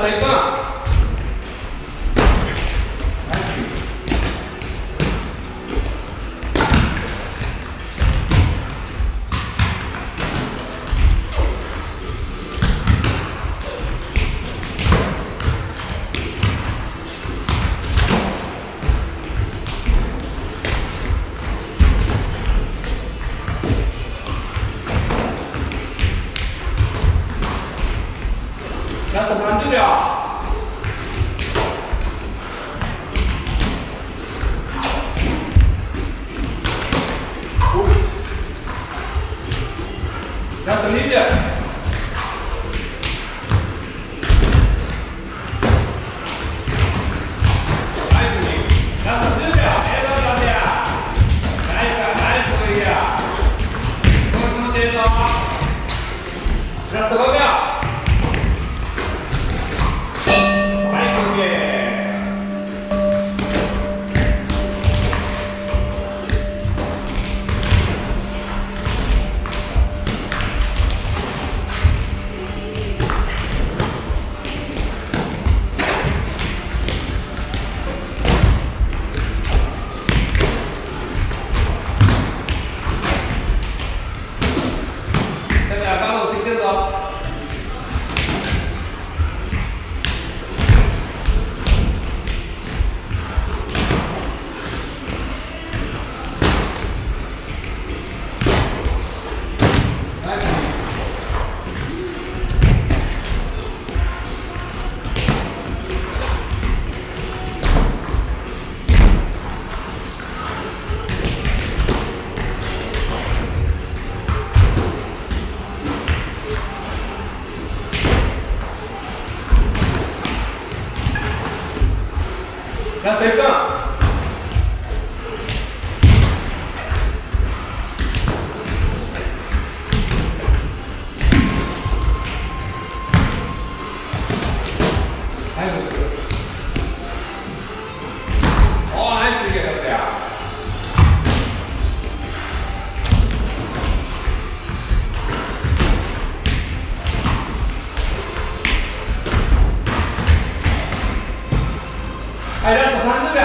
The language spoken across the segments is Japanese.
さんが Yang terlanjur, なぜかはいラスト30秒。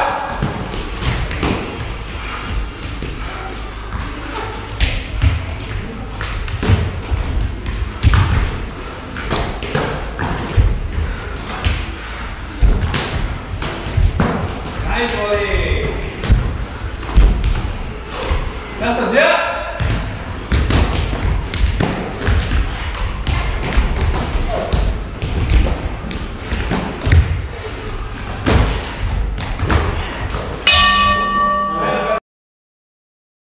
はいラスト10